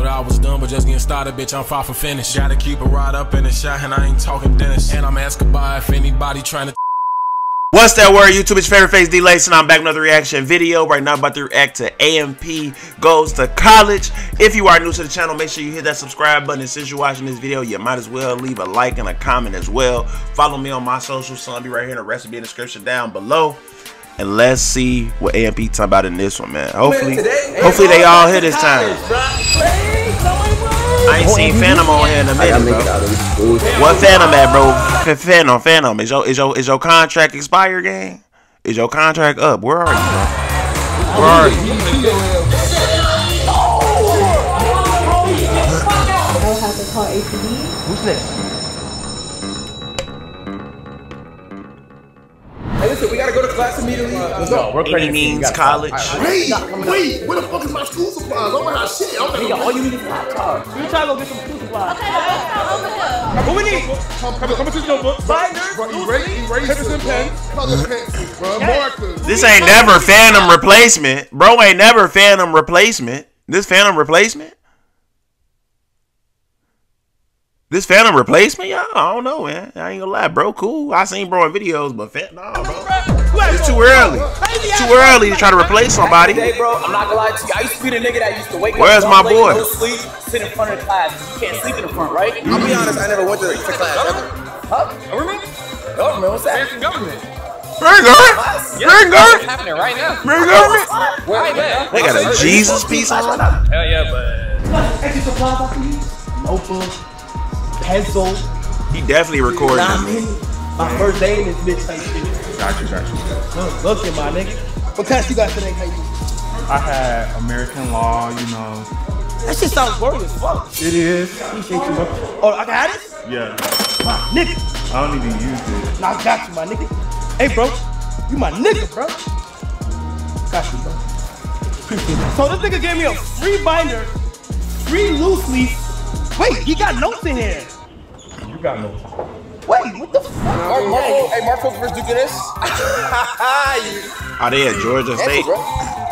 thought I was done, but just getting started, bitch. I'm far from finished. Gotta keep it right up in the shot, and I ain't talking Dennis. And I'm asking by if anybody trying to. What's that word? YouTube, it's favorite face D Lace, and I'm back with another reaction video. Right now, I'm about to react to AMP Goes to College. If you are new to the channel, make sure you hit that subscribe button. And since you're watching this video, you might as well leave a like and a comment as well. Follow me on my socials, so I'll be right here in the recipe in the description down below. And let's see what AMP talking about in this one, man. Hopefully, hopefully they all hit this time. I ain't seen Fanum on here in a minute, bro. What Fanum at, bro? Fanum, Fanum. Is your is your is your contract expired, gang? Is your contract up? Where are you, bro? Where are you? I have to call APD. Who's next? Class immediately. Let's go. We're Any means college. Wait, wait, where the fuck is my school supplies? I don't have shit. I don't Nigga, all you need is a laptop. You trying to go get some school supplies? What we need? Come, come, come to the notebook. Binders, Erase, erasers and pens. Color pencils, bro. Markers. This ain't never Fanum replacement, bro. Ain't never Fanum replacement. This Fanum replacement. This Fanum replacement, y'all? I don't know, man. I ain't gonna lie, bro. Cool. I seen bro in videos, but Fanum, nah, bro. It's too early. It's Too early to try to replace somebody. Hey, bro, I'm not gonna lie to you. I used to be the nigga that used to wake Where's up. my late, boy? No sleep, sit in front of the class. You can't sleep in the front, right? I'll be honest, I never went to, to class ever. Huh? Government? Government, what's that? government. Bring her. Bring her. It's happening right now. Bring her. Right now. They got a Jesus piece on. Hell yeah, but Extra supplies I can use. Notebook, pencil. He definitely recording. It. My first day in this bitch type shit. Got you, got you. Look, at my nigga. What class you got today, Casey? I had American law, you know. That shit sounds boring as fuck. It is. Appreciate you, bro. Oh, I have this? Yeah. My nigga. I don't even use it. Nah, I got you, my nigga. Hey, bro. You my nigga, bro. Got you, bro. Appreciate it. So this nigga gave me a free binder, free loose leaf. Wait, he got notes in here. You got no. Wait, what the fuck? Mark, Mark, hey, Mark Fulton versus Duke this. Are they at Georgia State?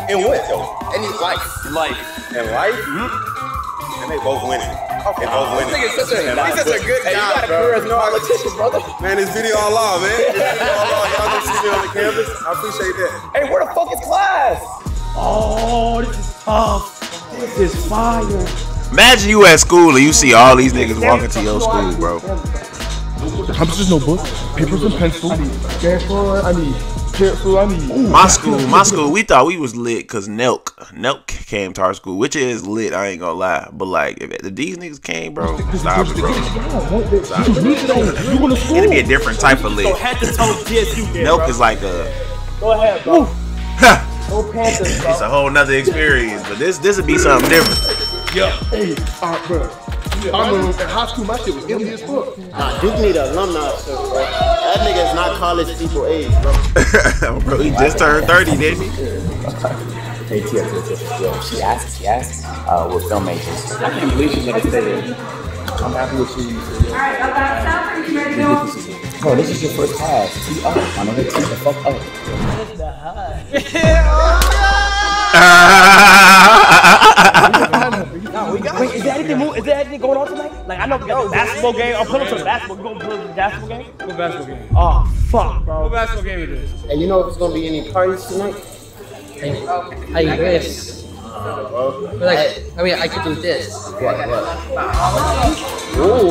In what, though? Any life. Life. In life? Hmm? And they both winning. Oh, they both winning. Nigga's such a, He's such a good Hey, you got guy, a career bro. as no politician, brother. Man, this video all law, man. This video all law. Y'all just see me on the campus. I appreciate that. Hey, where the fuck is class? Oh, this is tough. This is fire. Imagine you at school and you see all these niggas walking to your school, bro. How much is notebook? Papers and pencils. Careful. I need careful. I need. My school, my school, we thought we was lit because Nelk, Nelk came to our school, which is lit. I ain't gonna lie, but like if, if these niggas came, bro, stop it, bro. Stop it. You want to school? It'd be a different type of lit. So head to toe GSU there, Nelk bro. is like a, Go ahead, bro. Go Panthers, bro. it's a whole nother experience. But this, this would be something different. Hey, uh, bro. I remember in high school, my shit was empty as fuck. Nah, Duke need an alumni shirt, bro. That nigga is not college people age, bro. bro, he just turned thirty, didn't he? Yo, she asked, she asked, uh, we're filmmakers. I can't believe she's gonna stay there. I'm happy with you. Alright, about South, are you ready to go? Bro, this is your first class. Tee up, my nigga. Tee the fuck up. Wait, is there anything move, is there anything going on tonight? Like I know we got the basketball game. I'm pulling to the basketball. You gonna pull to the basketball game? What basketball game? Oh fuck, bro. What basketball game it is? Hey, you know if it's gonna be any parties tonight? I guess. Like, I mean, I could do this. What, what?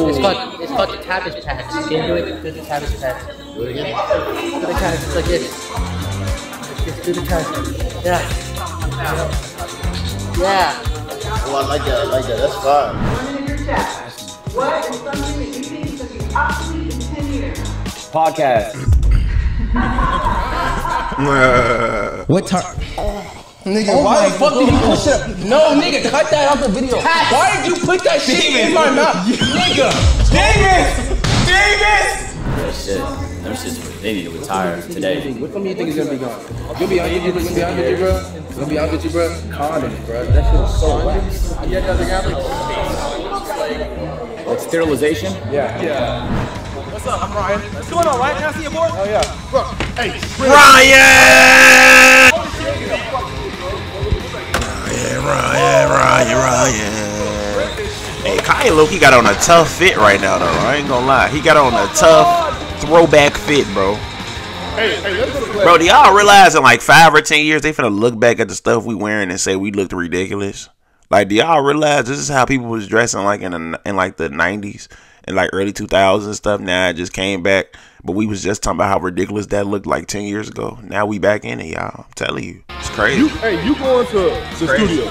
It's called, it's called the Cabbage Patch. Can you do it? Do the Cabbage Patch. Do it again? Do the cabbage, it's like this. Just do the cabbage. Yeah. Yeah. Oh, I like that, I like that. That's fine. One in your chat. What is something that you think is going to be obsolete in 10 years? Podcast. What time? Nigga, oh why the fuck did you push it? No, nigga, cut that out the video. Why did you put that shit in my mouth? nigga, Davis! Davis! That shit. Them shits, they need to retire today. What time do you think is gonna be gone? You'll be on, you'll be, you'll be out with you, bro. You'll be out with you, bro. Condoms, bro. That shit is so whack. Like sterilization? Yeah. Yeah. What's up? I'm Ryan. What's going on, Ryan? Can I see your board? Oh, yeah. Bro, hey, Ryan! Ryan, Ryan, Ryan, Ryan. Hey, Kai low key got on a tough fit right now, though. I ain't gonna lie. He got on a tough throwback fit, bro. Hey, hey, let's go to. Bro, do y'all realize in like five or ten years they finna look back at the stuff we wearing and say we looked ridiculous? Like, do y'all realize this is how people was dressing like in the, in like the nineties and like early two thousands stuff? Now it just came back, but we was just talking about how ridiculous that looked like ten years ago. Now we back in it, y'all. I'm telling you, it's crazy. You, hey, you going to the studio?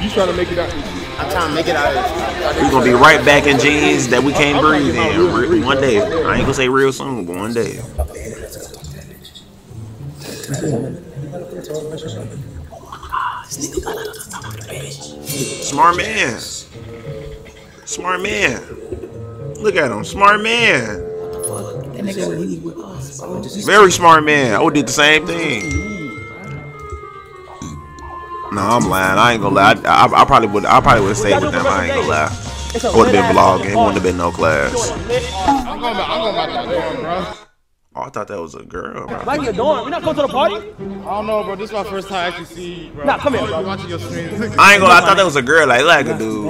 You trying to make it out? I'm trying to make it out. We gonna be right back in jeans that we can't breathe in one day. I ain't gonna say real soon, but one day. Smart man. Smart man. Look at him. Smart man. Very smart man. Would did the same thing. No, I'm lying. I ain't gonna lie. I, I, I probably would. I probably would have stayed with them. I ain't gonna lie. I would have been vlogging. It wouldn't have been no class. I'm going back. I'm going back to the dorm, bro. Oh, I thought that was a girl, bro. Like your dorm. We're not going to the party? I don't know, bro. This is my first time actually see, bro. Nah, come here, I bro. watching your stream. I ain't gonna. lie, I thought that was a girl. Like, like a dude.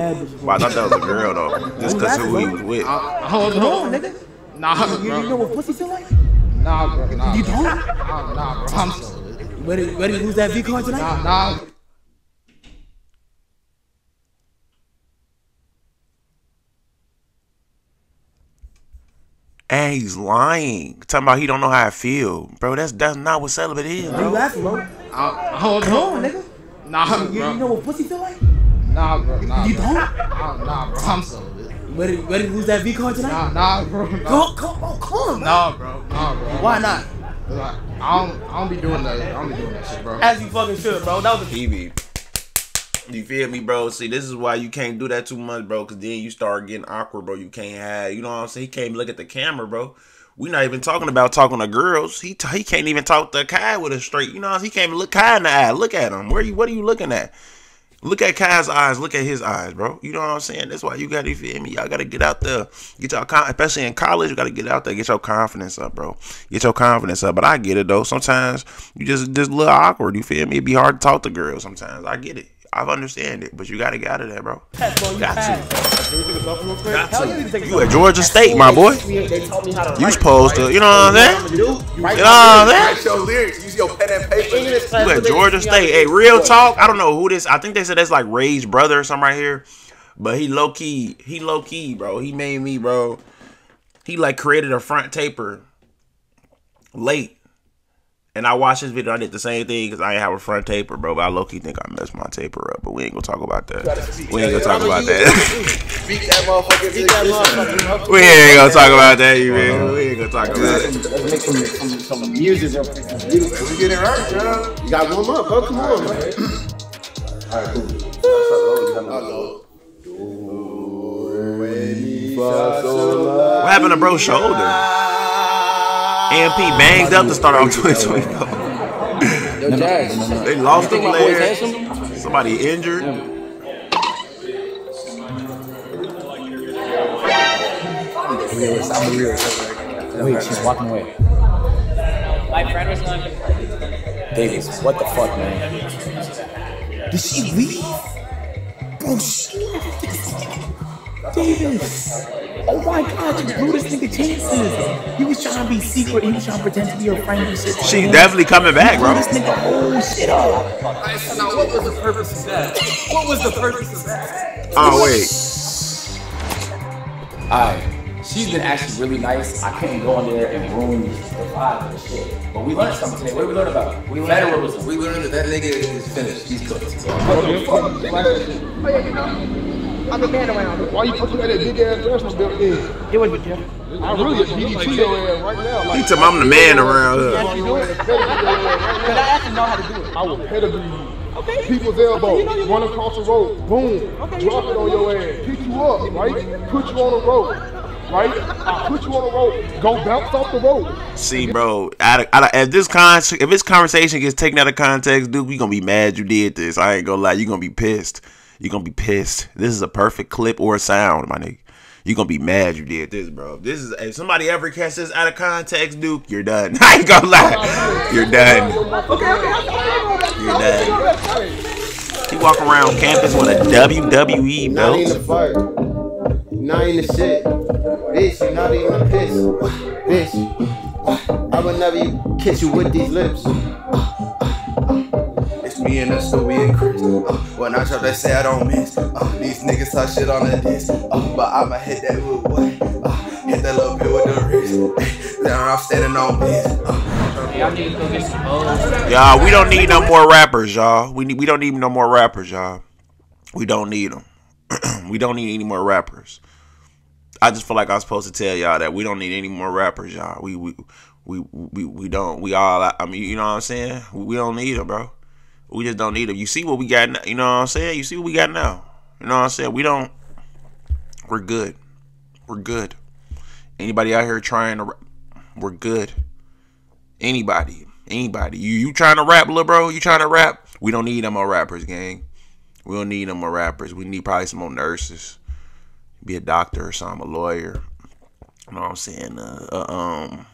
But I thought that was a girl though. Just cause who he was with. Uh, Hold Come on, on, nigga. Nah, You, you know what pussy feel like? Nah, bro. Nah, You don't? Nah, nah, bro. I'm so. Ready, ready to lose that V card tonight? Nah, nah. And he's lying. Talking about he don't know how I feel. Bro, that's that's not what celibate is, Are you laughing, bro? I- Hold Come on, on. nigga. Nah, You, you bro. know what pussy feel like? Nah, bro. Nah, You bro. don't? Nah, nah, bro. I'm so. Ready, ready to lose that V card tonight? Nah, nah, bro. Nah, Come, come on, oh, come on, bro. nah bro. Nah, bro. Why not? Like, I don't. I don't be doing that. I don't be doing that shit, bro. As you fucking should, bro. That was a TV. You feel me, bro? See, this is why you can't do that too much, bro. Cause then you start getting awkward, bro. You can't have, you know what I'm saying? He can't look at the camera, bro. We not even talking about talking to girls. He t- he can't even talk to Kai with a straight. You know, he can't even look Kai in the eye. Look at him. Where you? What are you looking at? Look at Kai's eyes. Look at his eyes, bro. You know what I'm saying? That's why you got to feel me. Y'all got to get out there. Get y'all, con- especially in college, you got to get out there. Get your confidence up, bro. Get your confidence up. But I get it though. Sometimes you just just a little awkward. You feel me? It'd be hard to talk to girls sometimes. I get it. I understand it. But you got to get out of there, bro. You Got to. Can we take a selfie real quick? Got you to. can take a You at. Georgia State, my boy. They taught me how to You supposed to. You know what I'm saying? You You know what I'm saying? Write your lyrics. Use your pen and paper. You at Georgia teach me how to State. Hey, real talk. I don't know who this. I think they said that's like Ray's brother or something right here. But he low key. He low key, bro. He made me, bro. He like created a front taper late. And I watched this video. I did the same thing because I ain't have a front taper, bro. But I low key think I messed my taper up. But we ain't gonna talk about that. We ain't gonna talk about that. Beat that motherfucker. Beat that motherfucker. we ain't gonna talk about that, you man. Uh-huh. We ain't gonna talk about it. Make some, some, some music real quick. Some beautiful. We get it right, bro. You got one more, bro. Come on, man. What happened to bro's shoulder? AMP banged up to start off 2024. Yo, Jazz. They lost a think my boy's player. handsome? Somebody injured. Wait, she's walking away. My friend was on. Davis, what the fuck, man? Did she leave? Bro, she Davis. Oh my god, you blew this nigga chances. He was trying to be secret. He was trying to pretend to be your friend and shit. She definitely coming back, bro. this nigga whole shit up. Now, what was the purpose of that? What was the purpose of that? Oh wait. Alright. She's been actually really nice. I couldn't go in there and ruin the vibe and shit. But we learned something today. What did we learn about? We Federalism. We learned that that nigga is finished. He's cooked. I'm a man around. Why you put that big ass dress on built in? It was with Jeff. I really DDT your ass right now. He Like, told me I'm the man around here. on your ass, pedigree your ass right Because I actually know how to do it. I will pedigree you. Okay. People's elbow, You know you- run across the road, boom, Okay, drop you it on your ass, pick you up, right? Put you on the road, right? I put you on the road, go bounce off the road. See, bro, out of, out of, if this con if this conversation gets taken out of context, dude, we gonna be mad you did this. I ain't gonna lie, you gonna be pissed. You gonna be pissed. This is a perfect clip or a sound, my nigga. You're gonna be mad you did this, bro. This is if somebody ever catch this out of context, Duke, you're done. I ain't gonna lie, you're done. You're done. He walk around campus with a WWE belt. Not in the fire. not even the shit. Bitch, you're not even a piss. Bitch, I would never kiss you with these lips. It's me and the Scooby and Chris. Uh, when I drop, they say I don't miss. Uh, these niggas talk shit on the disc. Uh, but I'ma hit that with what? Uh, hit that little bit with the wrist. Then I'm standing on this. Uh, Y'all need to go get some hoes. Y'all, we don't need no more rappers, y'all. We need, we don't need no more rappers, y'all. We don't need them. we don't need any more rappers. I just feel like I'm supposed to tell y'all that we don't need any more rappers, y'all. We we we we, we don't. We all. I mean, you know what I'm saying? We, we don't need them, bro. We just don't need them. You see what we got now? You know what I'm saying? You see what we got now? You know what I'm saying? We don't. We're good. We're good. Anybody out here trying to? We're good. Anybody, anybody. You you trying to rap, little bro? You trying to rap? We don't need no more rappers, gang. We don't need no more rappers. We need probably some more nurses. Be a doctor or something, a lawyer. You know what I'm saying? Uh, uh, um,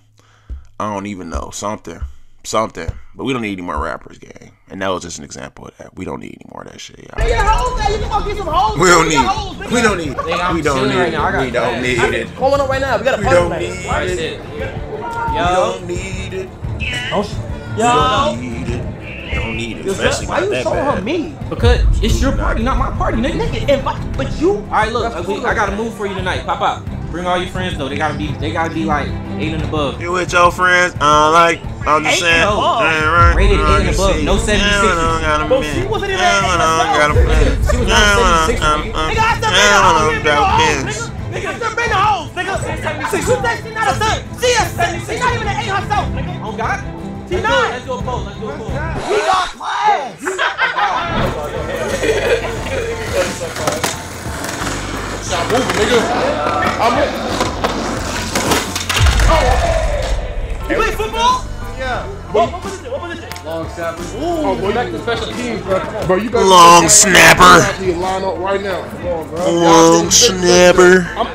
I don't even know something, something. But we don't need any more rappers, gang. And that was just an example of that. We don't need any more of that shit, y'all. Nigga, hoes, man. You can go get some hoes. We don't Get need. hoes. We don't need. Nigga, We don't need. right now. We don't plans. need it. Going on right now. We got a We don't tonight. need it. shit. We don't need it. Yo. We don't need it. We don't need it. Especially Why not you that showing her me? because it's your party, not my party, nigga. Nigga, invite, but you. All right, look, I, we- I got a move for you tonight. Pop out. Bring all your friends though. They gotta be, they gotta be like eight and above. You with your friends? Uh, like I'm just Eight saying. and above. Yeah, right. Rated eight and you above. see. No 76. Yeah, I don't got a But man. she wasn't even Yeah, at I eight don't got a herself. man. She was Yeah, not I 76. don't- nigga. Nigga, I still yeah, been I the hoes. don't Nigga, got hoes, pins. nigga. Nigga, still been the hoes, nigga. She, she said she not a third. She a she not even an eight herself, nigga. Oh God. She Let's do a poll. Let's do a poll. We got class. Stop moving, nigga. I'm You play football? Yeah. What, what position? What position? Long snapper. Oh, boy, Back to special teams, bro. Bro, you better Long snapper. Right. Long snapper. I'm,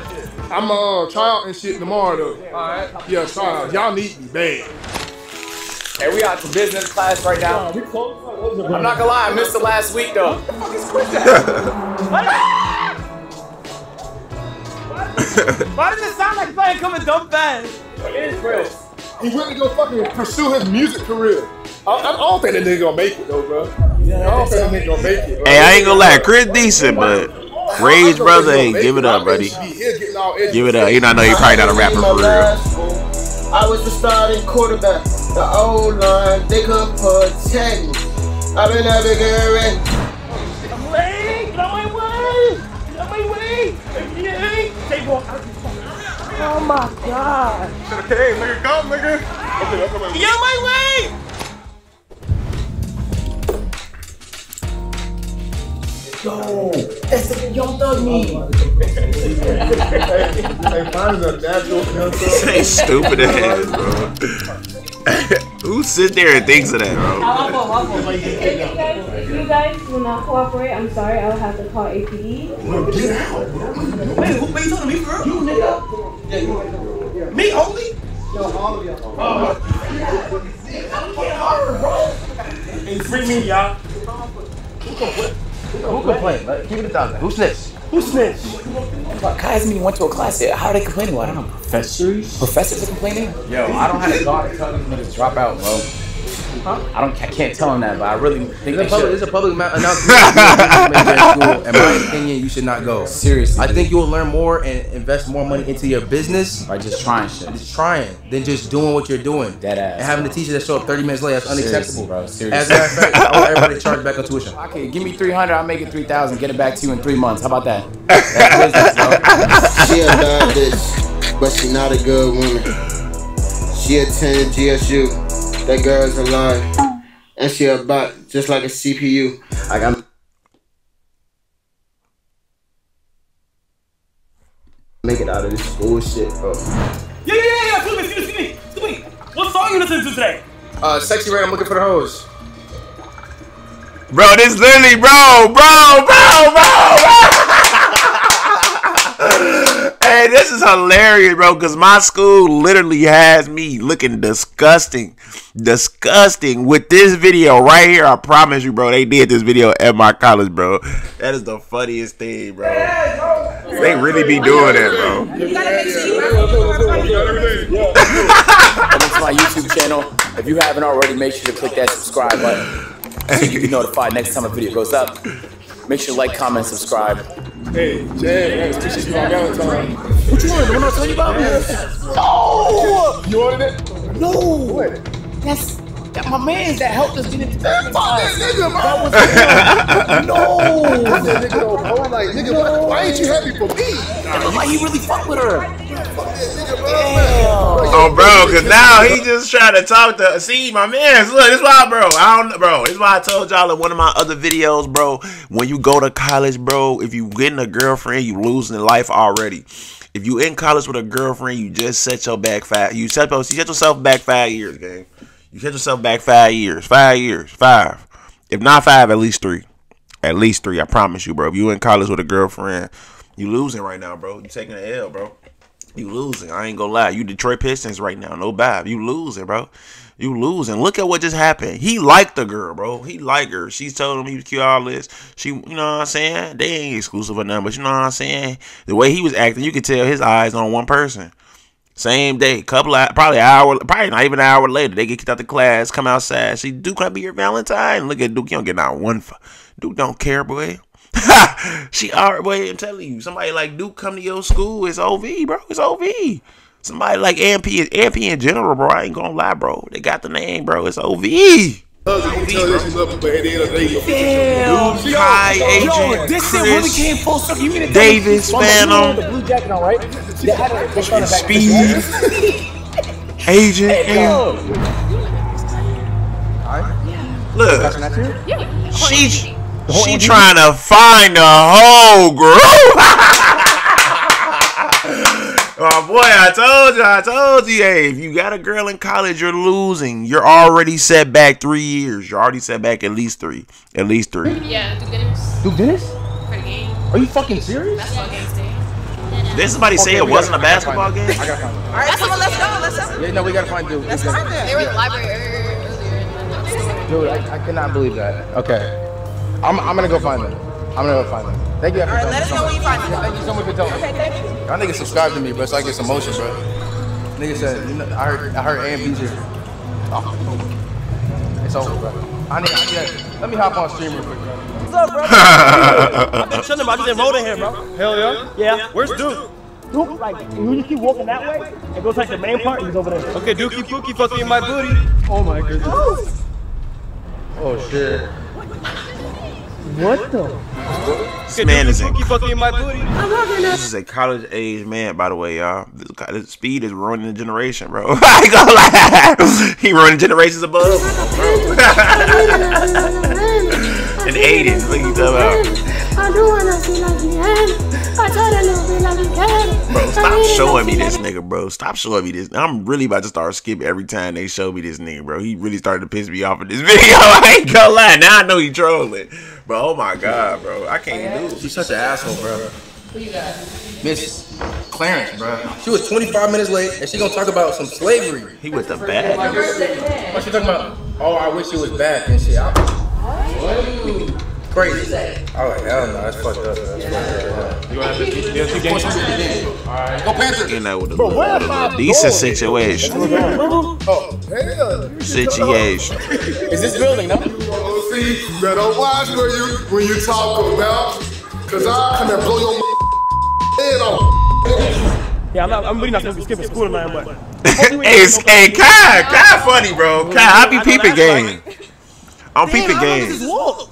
I'm uh try out and shit tomorrow though. Alright. Yeah, try out. Y'all need me bad. Hey, we out to business class right now. I'm not gonna lie, I missed the last week though. Why does it sound like playing coming dumb fast? He went to go fucking pursue his music career. I, I don't think that nigga gonna make it though, bro. I don't think that nigga gonna make it. Bro. Hey, I ain't gonna lie, Chris decent, but Rage brother, hey, give it up, buddy. Give it up. You know, I know you're probably not a rapper for real. I was the starting quarterback. The old line, they could protect me. I've been navigating. Wait, get out my way! Get out my way! Yay! Take walk out Oh my god! Hey, nigga, come, nigga. Okay, okay, okay. Get out my way! Yo, that's the young thug me. Hey, mine a natural. Say stupid ass, bro. Who sits there and thinks of that, bro? If you guys, you guys will not cooperate, I'm sorry, I will have to call APE. Wait, who, wait, you talking to me for real? You nigga. Me only? Yo, all of y'all. Oh. Hey, free me, y'all. Who complained? Like, Keep it a thousand. Who snitched? Who snitched? Kai hasn't even went to a class yet. How are they complaining about him? Professors? Professors are complaining? Yo, I don't have a God to tell these niggas to drop out, bro. I don't. I can't tell them that, but I really think they It's a public, should. it's a public ma- announcement. You make that school. In my opinion, you should not go. Seriously. I think you will learn more and invest more money into your business By just trying shit. just trying than just doing what you're doing. Dead ass. And having a teacher that show up 30 minutes late, that's unacceptable. bro. Seriously. As a matter of fact, I want everybody to charge back on tuition. Okay, give me 300, I'll make it 3,000, get it back to you in three months. How about that? That's business, bro. She a bad bitch, but she not a good woman. She attended GSU. That girl's alive. And she a bot, just like a CPU. I got make it out of this bullshit, bro. Yeah, yeah, yeah, yeah. Excuse me, excuse me, excuse me. Excuse me. What song you listening to today? Uh, Sexyy Red, I'm looking for the hose. Bro, this literally, bro, bro, bro, bro, bro. this is hilarious, bro, because my school literally has me looking disgusting, disgusting with this video right here. I promise you, bro, they did this video at my college, bro. That is the funniest thing, bro. They really be doing that, bro. Welcome to my YouTube channel. If you haven't already, make sure to click that subscribe button so you can be notified next time a video goes up. Make sure to like, comment, subscribe. Hey, Jay, that's appreciate you on Valentine. What you want? The one I was telling you about? No! You ordered it? No. What? That's that my man that helped us get into Fuck that nigga, bro. That was no. Fuck that nigga, though, bro. Like, nigga, why, why ain't you happy for me? It looked like he really fucked with her. Fuck that nigga, bro. Oh, bro, because now he just trying to talk to. See, my man, look, this why, bro. I don't, bro. This why I told y'all in one of my other videos, bro. When you go to college, bro, if you getting a girlfriend, you losing life already. If you in college with a girlfriend, you just set your back five. You set, you set yourself back five years, gang. You set yourself back five years, five years, five. If not five, at least three. At least three. I promise you, bro. If you in college with a girlfriend, you losing right now, bro. You taking an L, bro. You losing. I ain't gonna lie. You Detroit Pistons right now. No bad. You losing, bro. You losing. Look at what just happened. He liked the girl, bro. He liked her. She told him he was cute, all this. She, you know what I'm saying? They ain't exclusive or nothing, but you know what I'm saying? The way he was acting, you could tell his eyes on one person. Same day, couple of, probably hour, probably not even an hour later, they get kicked out the class, come outside. See, Duke, I be your Valentine? Look at Duke, you don't get not one. Duke don't care, boy. she alright, boy. I'm telling you, somebody like Duke come to your school, it's OV, bro. It's OV. Somebody like AMP, AMP in general, bro. I ain't gonna lie, bro. They got the name, bro. It's OV. Husband, you tell her she love you, but at the end of the day, you Damn. Dude, Kai, Yo, Agent, this shit really Chris, came full circle. You mean to Davis, me- Mama, Fanum. The blue jacket on, right? They had it- they front and back. Speed, Agent, Hey, yo. Look, she she trying to find the whole group. oh boy, I told you, I told you. Hey, if you got a girl in college, you're losing. You're already set back three years. You're already set back at least three. At least three. Yeah, Duke Dennis Duke Dennis? for the game. Are you fucking serious? Basketball game today. Did somebody say it wasn't a gotta- I gotta basketball game? I gotta find it. All right, come on, let's go. Let's go. Yeah, no, we gotta find Duke. Let's go. They were in the library earlier. Dude, I, I cannot believe that. Okay. I'm, I'm gonna go find them. I'm gonna go find them. Thank you. All right, let us know when you find them. Thank you so much for telling me. Okay, thank you. Y'all niggas subscribe to me, bro, so I get some motion, bro. Nigga said, you know, I heard, I heard AMP's here. Oh. It's over, bro. I need, I need, let me hop on stream real quick, bro. What's up, bro? I've been chilling, bro. I just enrolled in here, bro. Hell yeah. Yeah. Where's Duke? Duke, like, you just keep walking that way, and go to like the main part, he's over there. Okay, Dookie Pookie fucking in my booty. Oh my goodness. Oh, shit. What the? This man is in fucking my booty. This is a college age man, by the way, y'all. This, this speed is ruining the generation, bro. I ain't gonna lie. he running generations above. Bro. In the 80s, look you talking about. I do wanna feel like the end. I try to live like you can. Bro, stop showing me this nigga, bro. Stop showing me this. I'm really about to start skipping every time they show me this nigga, bro. He really started to piss me off in this video. I ain't gonna lie. Now I know he trolling. Bro, oh my god, bro. I can't oh, do it. She's such an asshole, bro. Who you got? Miss Clarence, bro. She was 25 minutes late, and she gonna talk about some slavery. He was the bad. What she talking about? Oh, I wish it was back and shit. I- What? Crazy. Oh, hell no, that's fucked up. That's fucked up. You want to have Alright. Go Panthers. You know, with a, little, with a little decent situation. Oh, hell. Situation. Is this building, no? See, you better watch where you when you talk about, cause I come and blow your head off. Yeah, I'm, not, I'm really not gonna be skipping school tonight, but. hey, it's- hey, Kai, Kai funny, bro. Kai, I be peeping game. I'm peeping game. walk?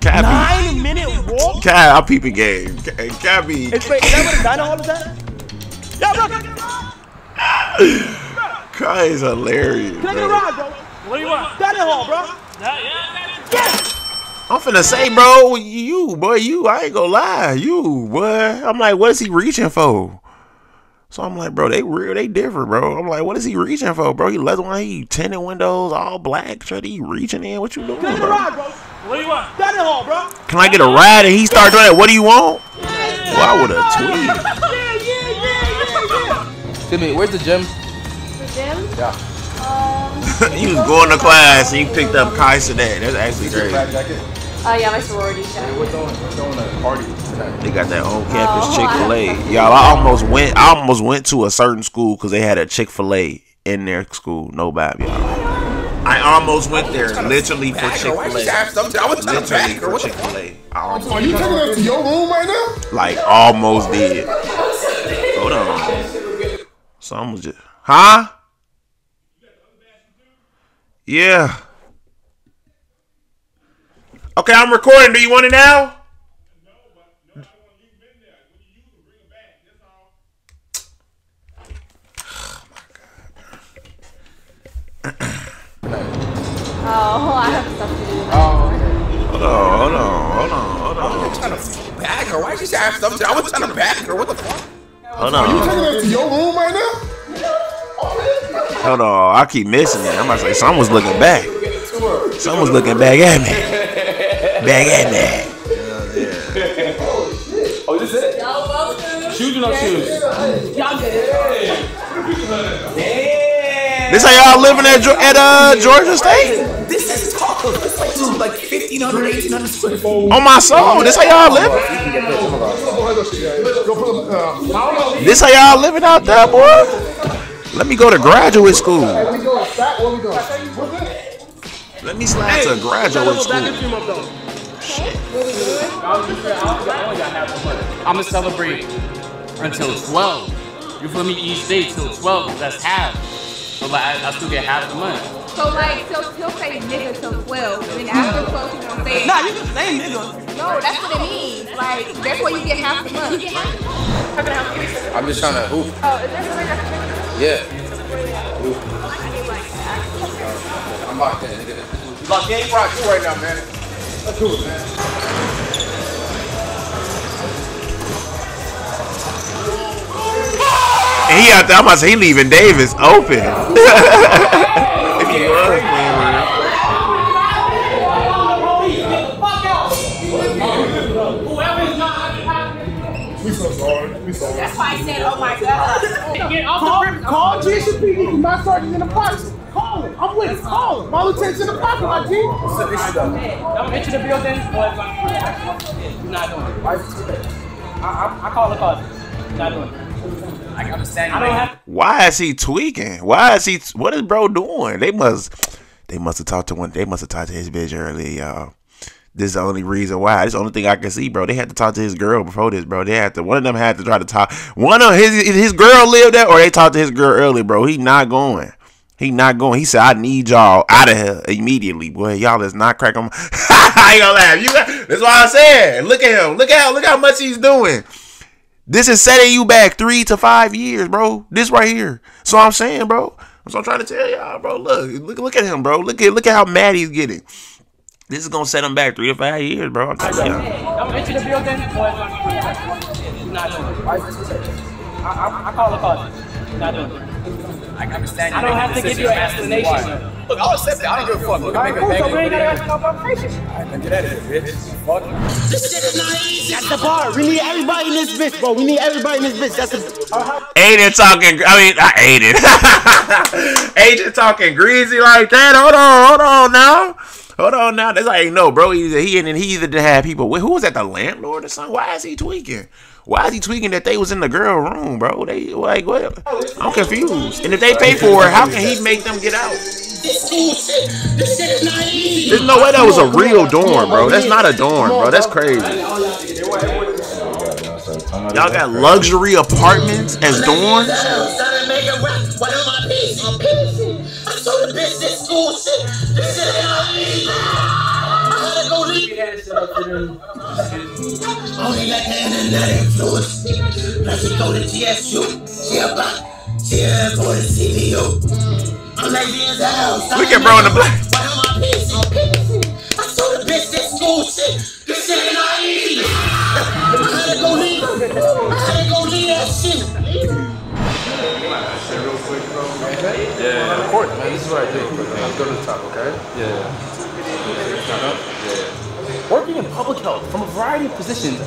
Kai Nine minute walk? be, Kai, I peeping game. Kai Kai be. Is, wait, is that what the dino hall is at? Yeah, bro. Kai is hilarious. Can I get a ride, bro? What do you want? Dino hall, bro. I'm finna say, bro, you, boy, you, I ain't gonna lie, you, boy. I'm like, what is he reaching for? So I'm like, bro, they real, they different, bro. I'm like, what is he reaching for, bro? He leather one, he tinted windows, all black. Shit, he reaching in. What you doing, Can I get a bro? ride, bro? What do you want? Dino hall, bro. Can I get a ride? And he start doing that. What do you want? Well, I would have tweeted. Yeah, yeah, yeah, yeah, yeah. Timmy, where's the gym? The gym? Yeah. he was going to class and he picked up Kai Cenat. That's actually crazy. Black jacket? Uh, yeah, my sorority Hey, we're throwing, we're throwing a party. They got that on campus Chick Fil A. Y'all, I almost went. I almost went to a certain school because they had a Chick Fil A in their school. No bad, y'all. I almost went there literally for Chick Why Fil you have something? I was trying to Literally back her. for What the Chick Fil A. Are you taking us to your room right now? Like almost did. Hold on. So I'm just, huh? Yeah. Okay, I'm recording. Do you want it now? Oh, I have stuff to do. Hold on, hold on, hold on, hold on. I'm trying to back her. Why she have something? I was trying to back her. What the fuck? Hold on. Are you taking on. us to your room right now? Hold on. I keep missing it. I'm about to say someone's looking back. Someone's looking back at me. Back at me. Oh, this it? Shoes or no shoes? This how y'all living at, at uh, Georgia State? This is tall. It's like, dude, like 1500, 1800 square feet. On my soul. This how y'all living? This how y'all living out there, boy? Let me go to graduate school. We going fat? What we doing? Let me slide to graduate school. Shit. I'm gonna celebrate until 12. You feel me? Each day till 12. That's half. So like, I, I still get half the month. So like, so he'll say nigga till 12, and after 12 he's gonna say Nah, you can say nigga. No, that's what it means. Like, that's where you get half the month. I'm just trying to hoop. Oh, is there somebody that's Yeah. I'm locked in. Locked in? Rock you right now, man. Let's do it, man. He out there, I'm about to say he leaving Davis open. if he was playing with him. We so sorry. We sorry. That's why I said, oh my god. Get off the Call Jason P. He's not starting in the box. Call him. I'm with him. Call him. My lieutenant's in the pocket, my G. I'm gonna enter the building, but uh, you're not doing it. I, I, I call the cause. You're not doing it. I understand. I don't have Why is he tweaking? Why is he? What is bro doing? They must, they must have talked to one. They must have talked to his bitch early, y'all. This is the only reason why. This is the only thing I can see, bro. They had to talk to his girl before this, bro. They had to. One of them had to try to talk. One of his his girl lived there, or they talked to his girl early, bro. He not going. He not going. He said, "I need y'all out of here immediately, boy. Y'all is not cracking." my- I ain't gonna laugh. You. That's why I said. Look at him. Look at how. Look how much he's doing. This is setting you back three to five years, bro. This right here. So I'm saying, bro. So I'm trying to tell y'all, bro. Look, look, look at him, bro. Look at, look at how mad he's getting. This is gonna set him back three to five years, bro. I'm telling y'all. I'm gonna enter the building, not doing it. I, I, I call the cause. You're not doing it. I don't have to give you an explanation. Look, I'll accept it. I don't give a fuck. Look, Alright, make a cool. So bag we ain't gotta of ask no confirmation. Alright, get out of here, bitch. Fuck. That's the part. We need everybody in this bitch, bro. We need everybody in this bitch. That's the. Aiden talking. I mean, not Aiden. Agent talking greasy like that. Hold on, hold on now. Hold on now. That's like no, bro. Either he and he either did have people. Who was that? The landlord or something? Why is he tweaking? Why is he tweaking that they was in the girl room, bro? They like what? I'm confused. And if they pay for it, how can he make them get out? There's no way that was a real dorm, bro. That's not a dorm, bro. That's crazy. Y'all got luxury apartments as dorms? Only like the internet influence. Plus you go to GSU, share block, share go to CPU. I'm lazy as hell. Look at bro in the black. What am I pissing? I told the bitch this school shit. This shit ain't not easy. I had to go leave. I had to go leave that shit. Yeah, of course, man. This is what I do. Let's go to the top, okay? Yeah. Working in public health from a variety of positions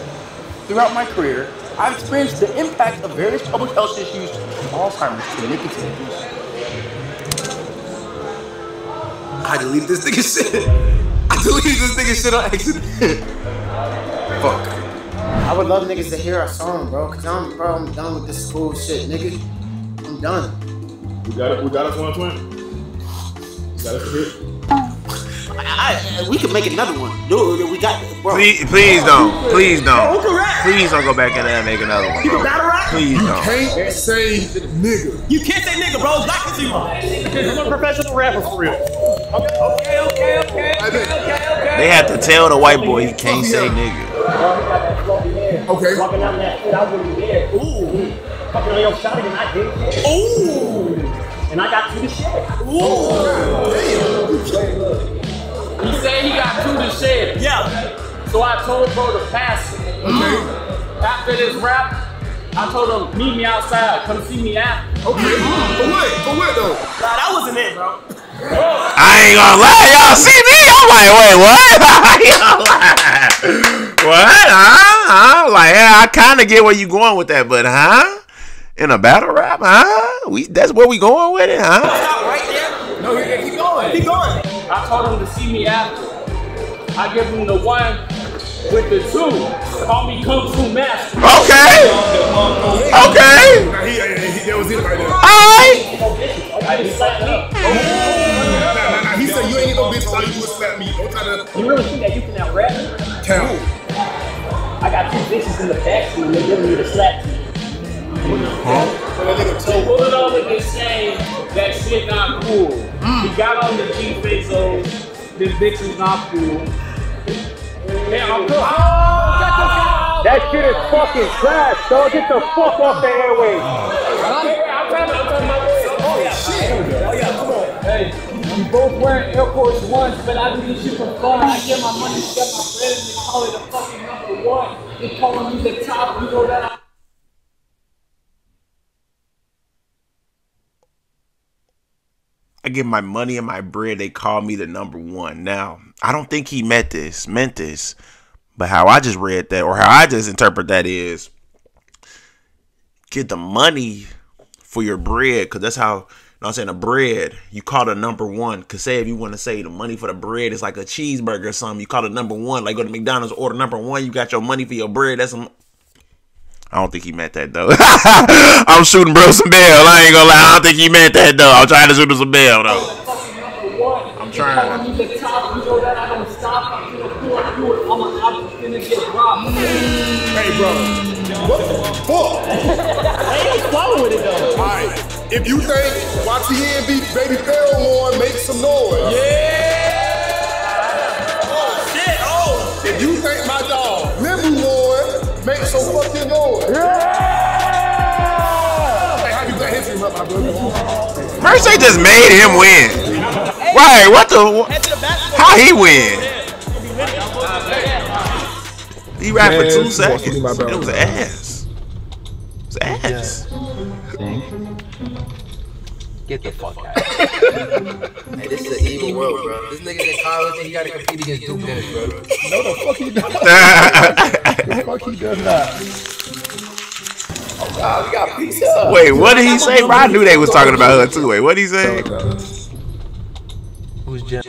throughout my career, I've experienced the impact of various public health issues from Alzheimer's to nicotine abuse. I deleted this nigga shit. I deleted this nigga shit on accident. Fuck. I would love niggas to hear our song, bro. Cause I'm, bro, I'm done with this school shit, nigga. I'm done. We got it. We got us one twin. We got us a hit. I, I, we can make another one, dude. We got, bro. Please, please don't. Please don't. Please don't go back in there and make another one, bro. Please don't. can't say nigga. You can't say nigga, bro. It's not consumer. I'm a professional rapper for real. Okay, okay, okay, okay, okay, okay. They have to tell the white boy he can't say nigga. Okay. Walking out that shit, I wouldn't there. Ooh. Fucking on your shawty and I did. Ooh. And I got two to the shit. Ooh. He said he got two to shed. Yeah. So I told bro to pass it. After this rap, I told him meet me outside. Come see me after. Okay. For what? For what though? Nah, that wasn't it, bro. I ain't gonna lie, y'all see me? I'm like, wait, what? what? Huh? Huh? Like, yeah, I kind of get where you going with that, but huh? In a battle rap, huh? We that's where we going with it, huh? Stop right there. No, he- keep going. Keep going. I told him to see me after. I give him the one with the two. Call me Kung Fu Master. Okay. Okay. Nah, he, he, he, that was it right there. Alright. I just slapped me. Nah, nah, nah. He said you ain't no bitch. All you do slap me. Don't try to You really think that you can out rap? count. I got two bitches in the backseat and they're giving me the slap. So pull it over and say that shit not cool. He got on the G face so this bitch is not cool. Damn, I'm cool. Oh, that shit is fucking trash, dog. Get the fuck off the airways. I'm trying to, I'm trying to, oh shit. Oh yeah, come on. Hey, we both wearing Air Force Ones, but I do this shit for fun. I get my money, get my bread, and they call it a fucking number one. They calling me the top, you know that I get my money and my bread. They call me the number one. Now, I don't think he meant this, meant this, but how I just read that or how I just interpret that is get the money for your bread, because that's how. You know I'm saying the bread, you call the number one. Cause say if you want to say the money for the bread is like a cheeseburger or something, you call it number one. Like go to McDonald's, order number one. You got your money for your bread. That's I don't think he meant that though. I'm shooting bro some bail. I ain't gonna lie. I don't think he meant that though. I'm trying to shoot him some bail though. I'm trying. You the top, you know that I don't stop. I'm gonna do it, do it. I'm a, I'm gonna get robbed. Hey, bro. What the fuck? They ain't following it though. All right. If you think YTN beat Baby Fairmore, make some noise. Oh fucking noise. Hey, how you got history, my brother? Mercy just made him win. Right? What the? How he win? He rapped for two seconds. walking in my It was brother. ass. It was ass. Get the fuck out. hey, this is an evil world, bro. This nigga's in college and he gotta compete against Duke Dennis, bro. No, the fuck he does not. the fuck he does not. Oh we got pizza. Wait, what did he say? Bro, I knew they was talking about her too. Wait, what did he say? Who's Jen?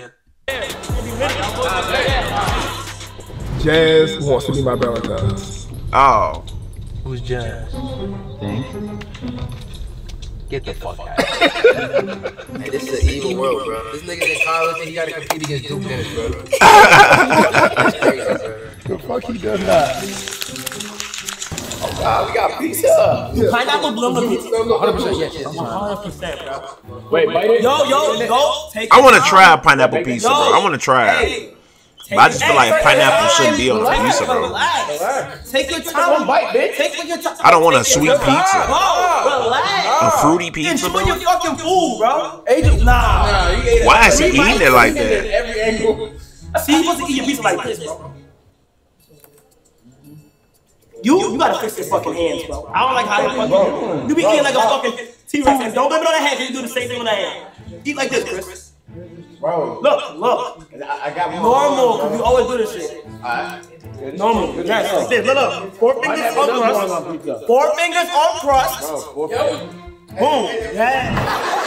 Jazz wants to be my Valentine. Oh. Who's Jen? Get the fuck out. hey, this is an evil world, bro. This nigga's in college and he gotta compete against Duke Dennis, bro. Bro. The fuck he does not. Oh god, we got pizza. Pineapple bloom pizza. 100% yes, yes. 100%, bro. Wait, bite it. Yo, yo, yo. Take I want to time. try pineapple pizza, bro. I want to try it. But I just feel like pineapple shouldn't be on a pizza, bro. Relax. Take your time. One bite, bitch. Take your time. I don't want a sweet pizza. Bro, relax. A fruity pizza, Enjoy bro. your fucking food, bro. Nah. Why is he eating it like that? Every angle. See, you supposed to eat your pizza like this, bro. You, you gotta fix your fucking hands, bro. I don't like how you fucking. You be eating like a fucking T-Rex, and don't it on the hand. You do the same thing on the hand. Eat like this, Chris. Bro, Look, look. I, I got more Normal, cause you always do this shit. Normal. Yes, like this. Look, look. Four fingers on crust. Four fingers on crust. Boom. Yeah.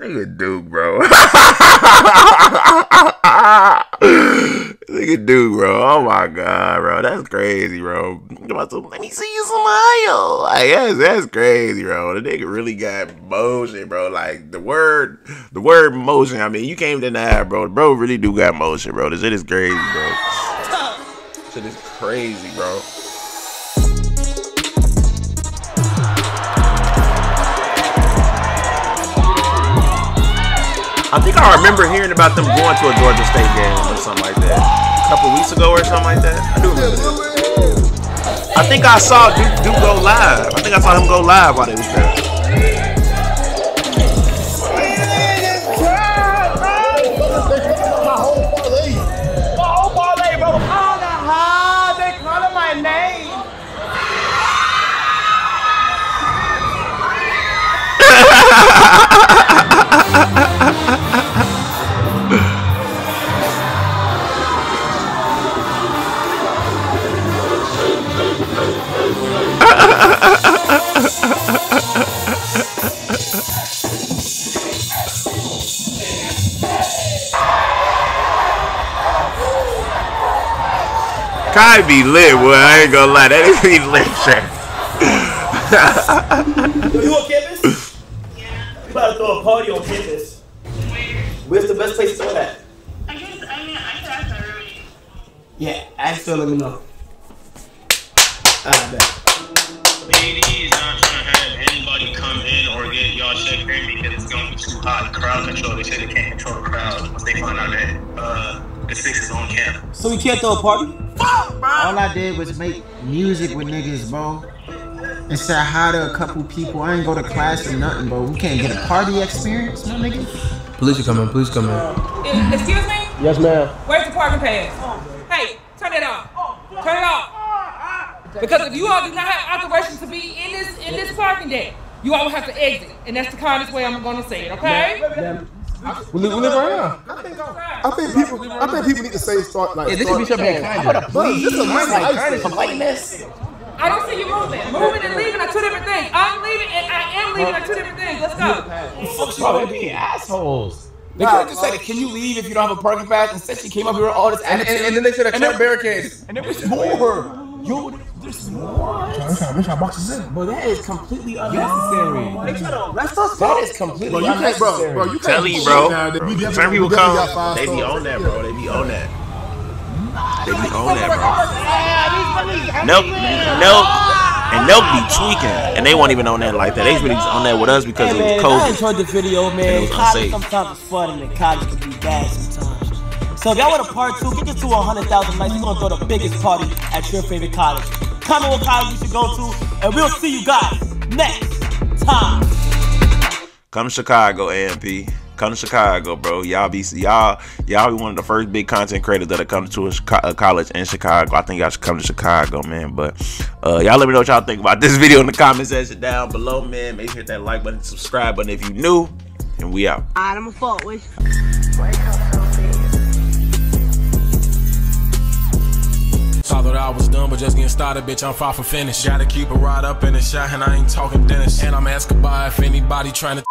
Nigga Duke, bro. nigga Duke, bro. Oh my god, bro. That's crazy, bro. Let me see you smile. Like, that's, that's crazy, bro. The nigga really got motion, bro. Like, the word, the word motion, I mean, you can't deny, bro. Bro really do got motion, bro. This shit is crazy, bro. Shit is crazy, bro. I think I remember hearing about them going to a Georgia State game or something like that. A couple weeks ago or something like that. I do remember that. I think I saw Duke, Duke go live. I think I saw him go live while they was there. Kai be lit, boy. I ain't gonna lie. That is be lit, sir. Yo, you on campus? Yeah. We about to throw a party on campus. Where? Where's the best place to throw that? I guess, I mean, I could ask her already. Yeah, ask her, let me know. I bet. Ladies, not trying to have anybody come in or get y'all checked in because it's gonna be too hot. Crowd control. They say they can't control the crowd once they find out that uh, the six is on camp. So we can't throw a party? Fuck, bro! All I did was make music with niggas, bro. And said hi to a couple people. I ain't go to class or nothing, bro. We can't get a party experience, my nigga. Police are coming. Police coming. Excuse me? Yes, ma'am. Where's the parking pass? Hey, turn it off. Turn it off. Because if you all do not have authorization to be in this in this parking deck, you all will have to exit. And that's the kindest way I'm gonna say it, okay? We live, we live right now. I think people. I think people need to say start like. Yeah, this should be start- something kind of. Bro, this is Like, ice kind of politeness. I don't see you moving. Moving and leaving are two different things. I'm leaving and I am leaving are two different things. Let's go. Bro, they being assholes. They could have just said, "Can you leave if you don't have a parking pass?" Instead, she came up here with all this And- and- and then they said a And Trump there- barricades. And there was more. Yo, there's more. I'm trying, trying box this in. But that is completely unnecessary. They try to That is completely Bro, you can't, bro, unnecessary. bro, you can't. Tell you, shit bro. now that we Certain people come, they be on that, bro. They be on that. They be on that, bro. Nope, nope. And they'll be tweaking, and they won't even on that like that. They really just on that with us because Hey, it man, was I enjoyed the video, And man. it was College unsafe. sometimes is fun and college can be bad sometimes. So if y'all want a part two, get this to 100,000 likes. We're going to throw the biggest party at your favorite college. Comment what college you should go to, and we'll see you guys next time. Come to Chicago, AMP. Come to Chicago, bro. Y'all be y'all y'all be one of the first big content creators that'll come to a, a college in Chicago. I think y'all should come to Chicago, man. But uh, y'all let me know what y'all think about this video in the comment section down below, man. Make sure you hit that like button, subscribe button if you new, and we out. Alright, I'm a fault with. Saw that I was done, but just getting started, bitch. I'm far from finished. Gotta keep it right up in the shot, and I ain't talking Dennis. And I'm asking by if anybody trying to.